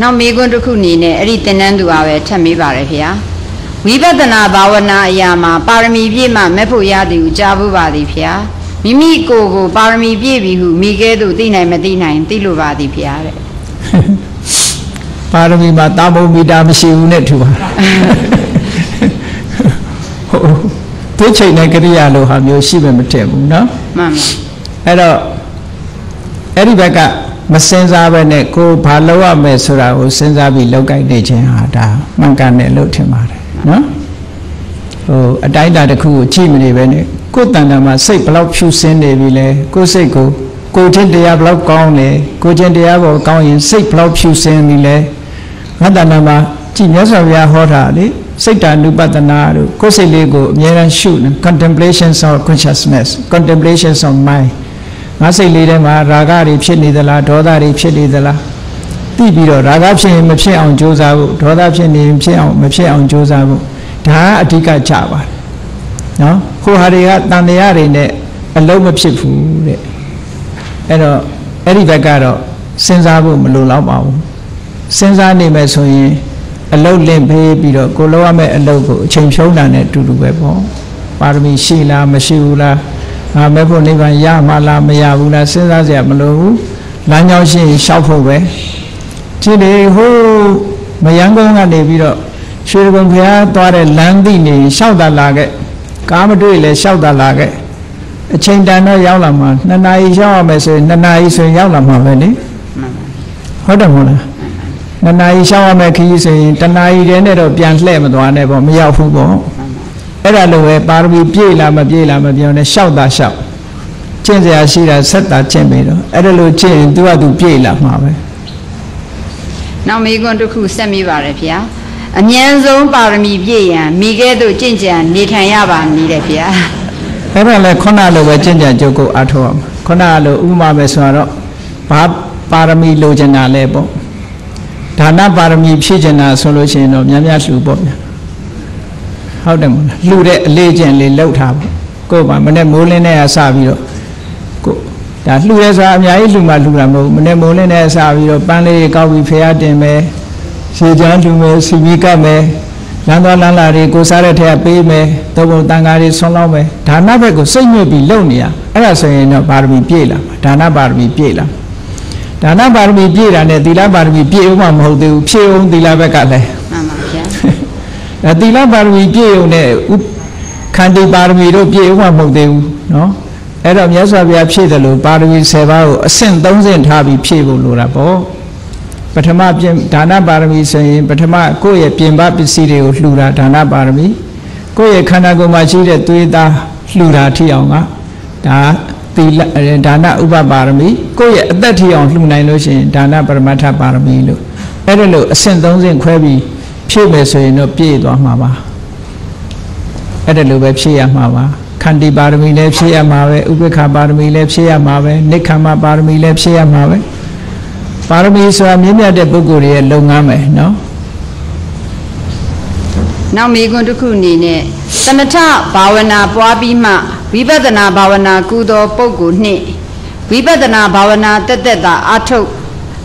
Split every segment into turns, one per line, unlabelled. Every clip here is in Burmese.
နောက်မေးခွန်းတစ်ခုအနေနဲ့အဲ့ဒီသင်တန်းသူအားပဲထပ်မေးပါရဖေဟာဝိပဿနာဘာဝနာအရာမှာပါရမီပြည့်မှမဲ့ဖို့ရသည်ဟုကြားဖို့ပါသည်ဖေဟာမိမိကိုယ်ကိုပါရမီပြည့်ပြီဟုမိကဲသို့သိနိုင်မသိနိုင်သိလို့ပါသည်ဖေဟာတဲ့
ပါရမီမှာတာမုံမီတာမရှိဘူးနဲ့ထူပါဟုတ်သူချိန်တဲ့ကရိယာလိုဟာမျိုးရှိမှမထင်ဘူးเนาะ
မှန်ပါ
အဲ့တော့အဲ့ဒီဘက်က မစင်စားပဲနဲ့ကိုယ်ဘာလုပ်ရမယ်ဆိုတာကိုစဉ်းစားပြီးလုပ်ကြိုက်နေခြင်းဟာဒါမှန်ကန်တယ်လို့ထင်ပါတယ်နော်ဟိုအတိုင်းအတာတစ်ခုကိုကြည့်မနေပဲနဲ့ကိုယ်တန်တာမှာစိတ်ဘလောက်ဖြူစင်းနေပြီလဲကိုယ်စိတ်ကိုကိုယ်ချင်းတရားဘလောက်ကောင်းလဲကိုယ်ချင်းတရားပေါ်ကောင်းရင်စိတ်ဘလောက်ဖြူစင်းပြီလဲငါတန်တာမှာကြည်မြတ်စွာဘုရားဟောတာလေစိတ်တ ानु ပတနာတို့ကိုယ်စိတ်လေးကိုအမြဲတမ်းရှုနေ contemplations of consciousness contemplations of mind ငါစိတ်လေးထဲမှာရာဂတွေဖြစ်နေသလားဒေါသတွေဖြစ်နေသလားသိပြီးတော့ရာဂဖြစ်ရင်မဖြစ်အောင်ကြိုးစားဖို့ဒေါသဖြစ်နေရင်ဖြစ်အောင်မဖြစ်အောင်ကြိုးစားဖို့ဒါကအဓိကကြပါတယ်နော်ဟိုဟာတွေကတန်တရားတွေနဲ့အလုံးမဖြစ်ဘူးတဲ့အဲ့တော့အဲ့ဒီဘက်ကတော့စဉ်းစားဖို့မလိုတော့ပါဘူးစဉ်းစားနေမယ်ဆိုရင်အလုတ်လင့်ဖေးပြီးတော့ကိုလိုရမယ့်အလုတ်ကိုအချိန်ဖြုံးတာနဲ့အတူတူပဲပေါ့ပါရမီရှိလားမရှိဘူးလား ငါမဲ့ဖို့နိဗ္ဗာန်ရမှာလားမရဘူးလားစဉ်းစားစရာမလိုဘူးလမ်းကြောင်းရှိရင်ရှောက်ဖို့ပဲကြည့်လေဟိုးမယန်းကုန်းကနေပြီးတော့ရွှေကုံဘုရားသွားတဲ့လမ်းသိနေရှောက်တာလာခဲ့ကားမတွေ့လဲရှောက်တာလာခဲ့အချိန်တန်တော့ရောက်လာမှာနှစ်နာရီရှောက်ရမယ်ဆိုရင်နှစ်နာရီဆိုရင်ရောက်လာမှာပဲလေ
မှန်ပါ
ဟုတ်တယ်မဟုတ်လားနှစ်နာရီရှောက်ရမယ်ခရီးဆိုရင်တစ်နာရီတည်းနဲ့တော့ပြန်လှည့်မသွားနဲ့ပေါ့မရောက်ဘူးပေါ့ အဲ့ဒါလိုပဲပါရမီပြည့်လားမပြည့်လားမပြောနဲ့ရှောက်တာရှောက်ကျင့်စရာရှိတာဆက်တာကျင့်ပြီးတော့အဲ့ဒါလိုကျင့်ရင်သူကသူပြည့်လာမှာပဲ
နောက်မေးခွန်းတစ်ခုဆက်မိပါရဖေဟာအញ្ញံဆုံးပါရမီပြည့်ရန်မိကဲသို့ကြင့်ကြံနေထိုင်ရပါမည်တဲ့ဖေဟာ
အဲ့ဒါလည်းခုနလိုပဲကျင့်ကြံကြုတ်ကိုအားထုတ်ရမှာခုနလိုဥပမာပဲဆိုတော့ဘာပါရမီလိုချင်တာလဲပေါ့ဒါနပါရမီဖြည့်ချင်တာဆိုလို့ရှိရင်တော့များများလှူပေါ့ဗျာ ဟုတ်တယ်မဟုတ်လားလှူတဲ့အလေးကျင့်လေးလှုပ်ထားပေါ့ကိုယ်ပါမနေ့မိုးလင်းတဲ့ကစပြီးတော့ကိုဒါလှူရဲဆိုတာအများကြီးလှူမှလှူတာမဟုတ်ဘူးမနေ့မိုးလင်းတဲ့ကစပြီးတော့ပန်းလေးကောက်ပြီးဖျားတင်မယ်ရှေချမ်းလှူမယ်စီမီကပ်မယ်လမ်းသွားလမ်းလာတွေကိုစားတဲ့ထက်ကပေးမယ်တော့ဘုံတန်ဃာတွေဆွမ်းလောင်းမယ်ဒါနဘက်ကိုစိတ်ညွတ်ပြီးလုပ်နေရအဲ့ဒါဆိုရင်တော့ပါရမီပြည့်လာမှာဒါနပါရမီပြည့်လာဒါနပါရမီပြည့်တာနဲ့သီလပါရမီပြည့်ဦးမှာမဟုတ်သေးဘူးဖြည့်အောင်သီလဘက်ကလည်း
မှန်
အဲသီလပါရမီပြည့်ုံနဲ့ခန္တီပါရမီတို့ပြည့်ုံမှမဟုတ်သေးဘူးနော်အဲ့တော့မြတ်စွာဘုရားဖြည့်တယ်လို့ပါရမီ10ပါးကိုအဆင့်3ဆင့်ထားပြီးဖြည့်ဖို့လိုတာပေါ့ပထမပြင်ဒါနပါရမီဆိုရင်ပထမကိုယ့်ရဲ့ပြင်ပပစ္စည်းတွေကိုလှူတာဒါနပါရမီကိုယ့်ရဲ့ခန္ဓာကိုယ်မှာရှိတဲ့သွေးသားလှူတာထီအောင်ကဒါသီလဒါနဥပပါရမီကိုယ့်ရဲ့အသက်ထီအောင်လှူနိုင်လို့ရှိရင်ဒါနပရမတ္ထပါရမီလို့အဲ့ဒါလို့အဆင့်3ဆင့်ခွဲပြီး ဖြည့်မယ်ဆိုရင်တော့ပြည့်သွားမှာပါအဲ့ဒါလိုပဲဖြည့်ရမှာပါခန္တီပါရမီလည်းဖြည့်ရမှာပဲဥပေက္ခပါရမီလည်းဖြည့်ရမှာပဲနိက္ခမပါရမီလည်းဖြည့်ရမှာပဲပါရမီဆိုတာမြင့်မြတ်တဲ့ပုဂ္ဂိုလ်တွေရဲ့လုပ်ငန်းပဲเนาะ
နောက်မေးခွန်းတစ်ခုအနေနဲ့သမထဘာဝနာပွားပြီးမှဝိပဿနာဘာဝနာကုသောပုဂ္ဂိုလ်နှင့်ဝိပဿနာဘာဝနာတက်တက်တာအထုတ်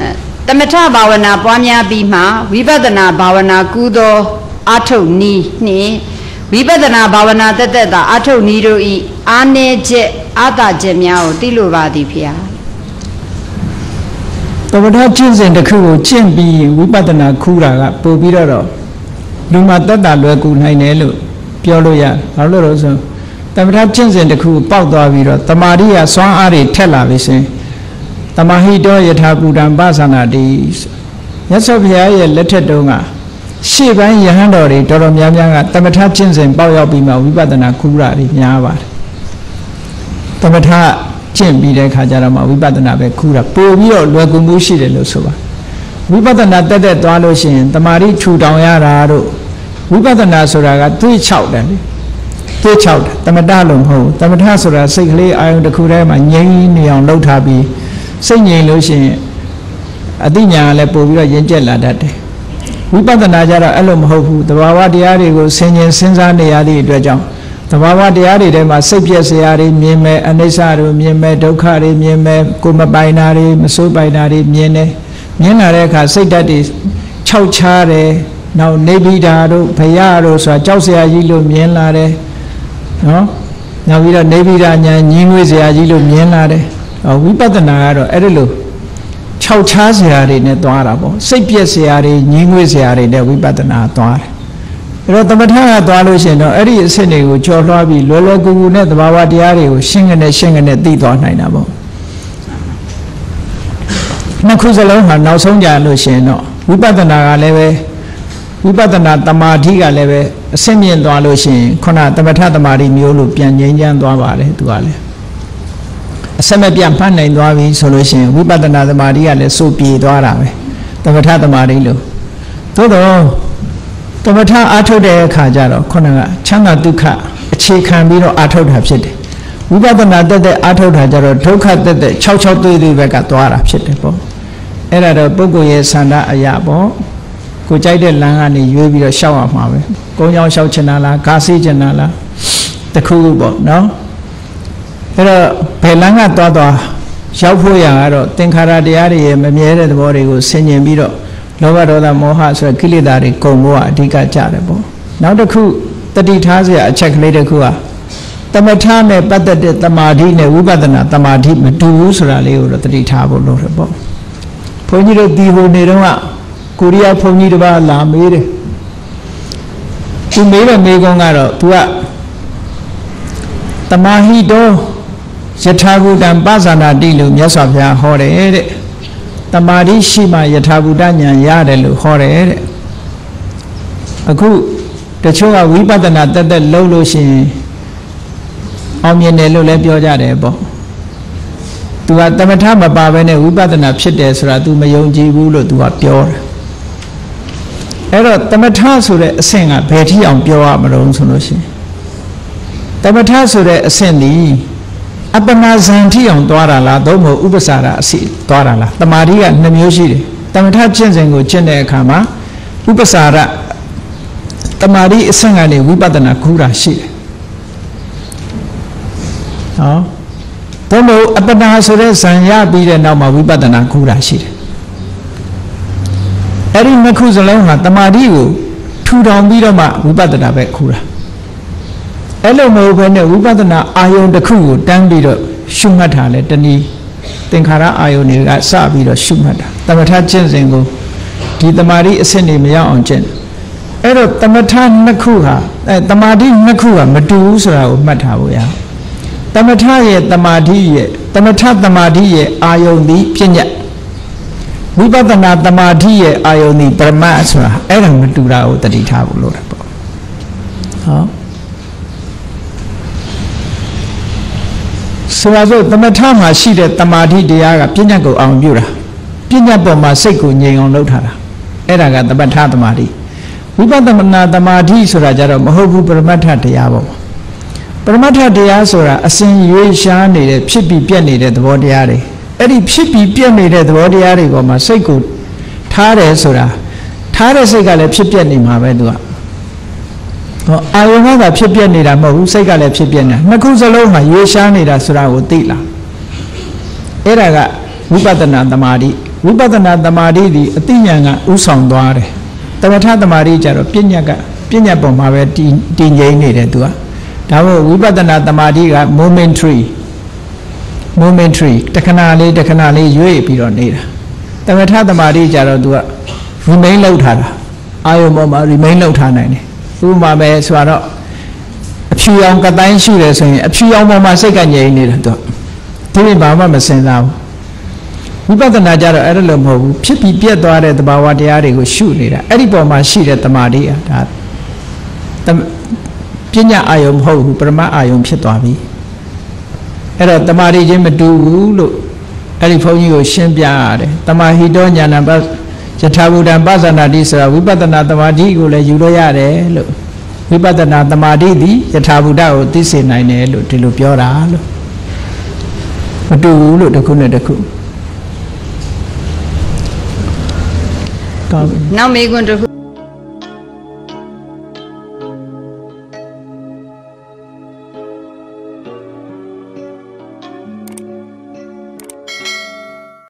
အဲ သမထဘာဝနာပွားများပြီးမှဝိပဿနာဘာဝနာကုသောအထုတ်နီးနှင့်ဝိပဿနာဘာဝနာတက်တက်တာအထုတ်နီးတို့ဤအာနေချက်အာတာချက်များကိုသိလိုပါသည်ဖေဟာ
သမထကျင့်စဉ်တစ်ခုကိုကျင့်ပြီးရင်ဝိပဿနာခူးတာကပို့ပြီးတော့တော့လူမှာတတ်တာလွယ်ကူနိုင်တယ်လို့ပြောလို့ရတယ်။ဘာလို့လဲဆိုသမထကျင့်စဉ်တစ်ခုကိုပေါက်သွားပြီးတော့တမာရိယစွမ်းအားတွေထက်လာပြီဆိုရင် တမဟိတောယထာဘူတံပသနာတိမြတ်စွာဘုရားရဲ့လက်ထက်တုန်းကရှေ့ပိုင်းယဟန်တော်တွေတော်တော်များများကသမထကျင့်စဉ်ပေါက်ရောက်ပြီးမှဝိပဿနာခူးတာတွေများပါတယ်။သမထကျင့်ပြီးတဲ့ခါကျတော့မှဝိပဿနာပဲခူးတာပို့ပြီးတော့လွယ်ကူမှုရှိတယ်လို့ဆိုပါဝိပဿနာတက်တက်သွားလို့ရှိရင်တမာရီထူတောင်ရတာတို့ဝိပဿနာဆိုတာကတွေးချောက်တယ်လေတွေးချောက်တယ်တမတလို့မဟုတ်ဘူးတမထဆိုတာစိတ်ကလေးအာယုံတစ်ခုတည်းမှာငြိမ်းနေအောင်လှုပ်ထားပြီး စိတ်ငြိမ်လို့ရှိရင်အသိဉာဏ်ကလည်းပို့ပြီးတော့ရင့်ကျက်လာတတ်တယ်ဝိပဿနာကြတော့အဲ့လိုမဟုတ်ဘူးတဘာဝတရားတွေကိုဆင်ញင်စဉ်းစားနေရသည့်အတွက်ကြောင့်တဘာဝတရားတွေထဲမှာစိတ်ပြည့်စရာတွေမြင်မယ်အနိစ္စတွေမြင်မယ်ဒုက္ခတွေမြင်မယ်ကိုယ်မပိုင်တာတွေမစိုးပိုင်တာတွေမြင်တယ်မြင်လာတဲ့အခါစိတ်ဓာတ်တွေခြောက်ခြားတယ်နောက်နေဗိဓာတို့ဘယတို့ဆိုတာကြောက်စရာကြီးလို့မြင်လာတယ်နော်နောက်ပြီးတော့နေဗိဓာညာညင်းငွေစရာကြီးလို့မြင်လာတယ် ဝိပဿနာကတော့အဲ့ဒီလိုခြောက်ခြားစရာတွေနဲ့သွားတာပေါ့စိတ်ပြက်စရာတွေညင်းငွေစရာတွေနဲ့ဝိပဿနာသွားတယ်အဲ့တော့သမထကသွားလို့ရှိရင်တော့အဲ့ဒီအဆင့်တွေကိုကြော်လွှားပြီးလွယ်လွယ်ကူကူနဲ့သဘာဝတရားတွေကိုရှင်းကနေရှင်းကနေသိသွားနိုင်တာပေါ့နှစ်ခုစလုံးဟာနောက်ဆုံးကြလို့ရှိရင်တော့ဝိပဿနာကလည်းပဲဝိပဿနာတမာတိကလည်းပဲအဆင့်မြင့်သွားလို့ရှိရင်ခုနသမထတမာတိမျိုးလို့ပြန်ငြိမ်းချမ်းသွားပါတယ်သူကလည်း အစမပြတ်မှတ်နိုင်သွားပြီဆိုလို့ရှိရင်ဝိပဿနာတမာတိကလည်းစိုးပြေသွားတာပဲသမထတမာတိလို့သို့တော့သမထအာထုတ်တဲ့အခါကျတော့ခုနကချမ်းသာဒုက္ခအခြေခံပြီးတော့အာထုတ်တာဖြစ်တယ်ဝိပဿနာတက်တဲ့အာထုတ်တာကျတော့ဒုက္ခတက်တဲ့66သွေးသွေးဘက်ကသွားတာဖြစ်တယ်ပေါ့အဲ့ဒါတော့ပုဂ္ဂိုလ်ရဲ့ဆန္ဒအရာပေါ့ကိုကြိုက်တဲ့လမ်းကနေရွေးပြီးတော့ရှောက်ရမှာပဲကုန်းချောင်းရှောက်ချင်တာလားဂါစီးချင်တာလားတခုခုပေါ့နော် အဲ့တော့ဘယ်လမ်းကသွားသွားရောက်ဖို့ရကတော့သင်္ခါရတရားတွေရဲ့မမြဲတဲ့သဘောတွေကိုဆင်ញင်ပြီးတော့လောဘဒေါသမောဟဆိုတဲ့ကိလေသာတွေကုန်ဖို့အဓိကကြတယ်ပေါ့နောက်တစ်ခုတတိထားစရာအချက်ကလေးတစ်ခုကသမထနဲ့ပတ်သက်တဲ့တမာတိနဲ့ဝိပဿနာတမာတိမတူဘူးဆိုတာလေးကိုတော့တတိထားဖို့လိုတယ်ပေါ့ဘုန်းကြီးတို့ဒီဟိုနေတော့ကကိုရီးယားဘုန်းကြီးတစ်ပါးလာမေးတယ်သူမေးတဲ့မေးခွန်းကတော့ तू ကတမာဟိတော ယထာဘူတံပဇာနာတိလို့မြတ်စွာဘုရားဟောတယ်တဲ့တမာတိရှိမှယထာဘူတဉာဏ်ရတယ်လို့ဟောတယ်တဲ့အခုတချို့ကဝိပဿနာတက်တက်လုံးလို့ရှိရင်အောင်မြင်တယ်လို့လည်းပြောကြတယ်ပေါ့သူကတမထမပါဘဲနဲ့ဝိပဿနာဖြစ်တယ်ဆိုတာ तू မယုံကြည်ဘူးလို့ तू ကပြောတယ်အဲ့တော့တမထဆိုတဲ့အဆင့်ကဘယ်ထိအောင်ပြောရမလို့ဆိုလို့ရှိရင်တမထဆိုတဲ့အဆင့်ဒီ အပ္ပနာဇံထိအောင်သွားတာလားသို့မဟုတ်ဥပ္ပစာရအစီသွားတာလားတမာတိကနှစ်မျိုးရှိတယ်တမထကျင့်စဉ်ကိုကျင့်တဲ့အခါမှာဥပ္ပစာရတမာတိအဆင့်ကနေဝိပဿနာခူးတာရှိတယ်ဟောသို့မဟုတ်အပ္ပနာဆိုတဲ့ဇံရပြီးတဲ့နောက်မှာဝိပဿနာခူးတာရှိတယ်အဲ့ဒီနှစ်ခုစလုံးဟာတမာတိကိုထူထောင်ပြီးတော့မှဝိပဿနာပဲခူးတာ အဲ့လိုမဟုတ်ဘဲနဲ့ဝိပဿနာအာယုံတစ်ခုကိုတန်းပြီးတော့ရှုမှတ်တာလေတနည်းသင်္ခါရအာယုံတွေကစပြီးတော့ရှုမှတ်တာတမထကျင့်စဉ်ကိုဒီတမာတိအစစ်နေမရောက်အောင်ကျင့်အဲ့တော့တမထနှစ်ခုဟာအဲတမာတိနှစ်ခုဟာမတူဘူးဆိုတာကိုမှတ်ထားဖို့ရတမထရဲ့တမာတိရဲ့တမထတမာတိရဲ့အာယုံသည်ပြညတ်ဝိပဿနာတမာတိရဲ့အာယုန်ဒီပရမတ်ဆိုတာအဲ့ဒါမတူတာကိုတတိထားဖို့လိုတယ်ပေါ့ဟော ဆိုပါစို့သမထမှာရှိတဲ့တမာတိတရားကပြညတ်ကိုအောင်ပြုတာပြညတ်ပေါ်မှာစိတ်ကိုငြိမ်အောင်လုပ်ထားတာအဲ့ဒါကသမထတမာတိဝိပဿနာတမာတိဆိုတာကြတော့မဟုတ်ဘူးပရမတ်ထတရားပေါ့ပရမတ်ထတရားဆိုတာအစဉ်ရွေးရှားနေတဲ့ဖြစ်ပြီးပြက်နေတဲ့သဘောတရားတွေအဲ့ဒီဖြစ်ပြီးပြက်နေတဲ့သဘောတရားတွေပေါ်မှာစိတ်ကိုထားတယ်ဆိုတာထားတဲ့စိတ်ကလည်းဖြစ်ပြက်နေမှာပဲသူက ဟောအာယုံကဖြစ်ပြက်နေတာမဟုတ်ဘူးစိတ်ကလည်းဖြစ်ပြက်နေတာနှစ်ခုစလုံးမှာရွေးရှားနေတာဆိုတာကိုသိလားအဲ့ဒါကဝိပဿနာတမာတိဝိပဿနာတမာတိဒီအတိညာကဥဆောင်သွားတယ်တမထတမာတိကြတော့ပြဉ္ညာကပြဉ္ညာပုံမှာပဲတည်တည်ငြိမ်နေတယ်သူကဒါမို့ဝိပဿနာတမာတိက momentary momentary တခဏလေးတခဏလေးရွေ့ပြီးတော့နေတာတမထတမာတိကြတော့ तू က remain လောက်ထားတာအာယုံပေါ်မှာ remain လောက်ထားနိုင်တယ် ဥပမာပဲဆိုတော့အဖြူရောင်ကတိုင်းရှုတယ်ဆိုရင်အဖြူရောင်ပေါ်မှာစိတ်ကငြိမ်နေတာ तू ဒီလိုဘာမှမစင်စားဘူးဝိပဿနာကြတော့အဲ့လိုမဟုတ်ဘူးဖြစ်ပြီးပြက်သွားတဲ့သဘာဝတရားတွေကိုရှုနေတာအဲ့ဒီပေါ်မှာရှိတဲ့တမာတိอ่ะဒါပညာအာယုံမဟုတ်ဘူးပရမတ်အာယုံဖြစ်သွားပြီအဲ့တော့တမာတိချင်းမတူဘူးလို့အဲ့ဒီဘုန်းကြီးကိုရှင်းပြရတယ်တမာဟိတောညာဏပ ယထာဘူတံပသနာတိဆိုတာဝိပဿနာတမာတိကိုလည်းယူလို့ရတယ်လို့ဝိပဿနာတမာတိသည်ယထာဘူတကိုသိစေနိုင်တယ်လို့ဒီလိုပြောတာလို့မတူဘူးလို့တစ်ခုနဲ့တစ်ခုကောင်းပြီ
နောက်မေးခွန်းတစ်ခု